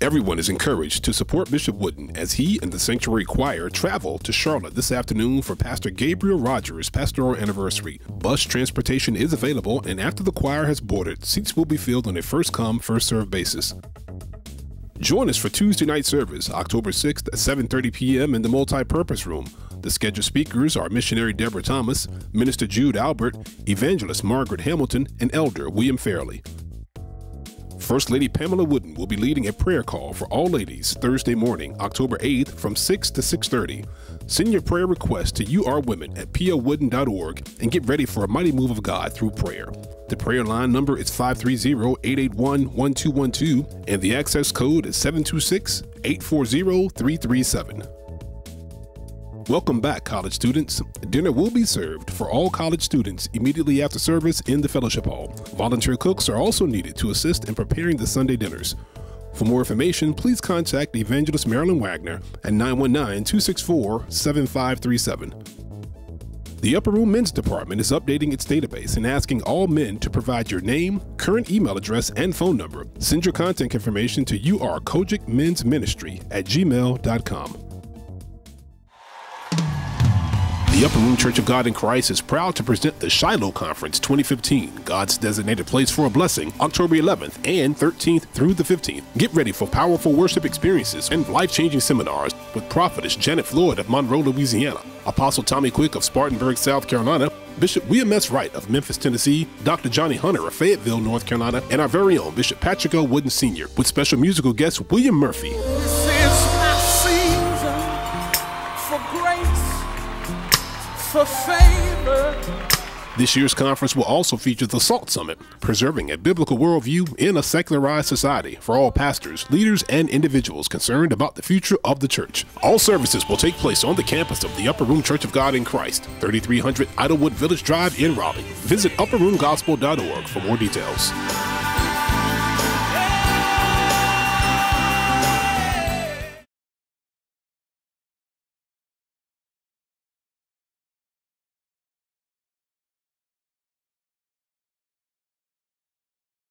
Everyone is encouraged to support Bishop Wooden as he and the Sanctuary Choir travel to Charlotte this afternoon for Pastor Gabriel Rogers' pastoral anniversary. Bus transportation is available, and after the choir has boarded, seats will be filled on a first come, first served basis. Join us for Tuesday night service, October 6th at 7:30 p.m. in the Multi-Purpose Room. The scheduled speakers are missionary Deborah Thomas, Minister Jude Albert, Evangelist Margaret Hamilton, and Elder William Fairley. First Lady Pamela Wooden will be leading a prayer call for all ladies Thursday morning, October 8th from 6 to 6:30. Send your prayer request to urwomen at powooden.org and get ready for a mighty move of God through prayer. The prayer line number is 530-881-1212 and the access code is 726-840-337. Welcome back, college students. Dinner will be served for all college students immediately after service in the fellowship hall. Volunteer cooks are also needed to assist in preparing the Sunday dinners. For more information, please contact Evangelist Marilyn Wagner at 919 264 7537. The Upper Room Men's Department is updating its database and asking all men to provide your name, current email address, and phone number. Send your contact information to urcogicmensministry at gmail.com. The Upper Room Church of God in Christ is proud to present the Shiloh Conference 2015, God's designated place for a blessing, October 11th and 13th through the 15th. Get ready for powerful worship experiences and life changing seminars with prophetess Janet Floyd of Monroe, Louisiana, Apostle Tommy Quick of Spartanburg, South Carolina, Bishop William S. Wright of Memphis, Tennessee, Dr. Johnny Hunter of Fayetteville, North Carolina, and our very own Bishop Patrick O. Wooden Sr., with special musical guest William Murphy. For favor. This year's conference will also feature the SALT Summit, preserving a biblical worldview in a secularized society for all pastors, leaders, and individuals concerned about the future of the church. All services will take place on the campus of the Upper Room Church of God in Christ, 3300 Idlewood Village Drive in Raleigh. Visit upperroomgospel.org for more details.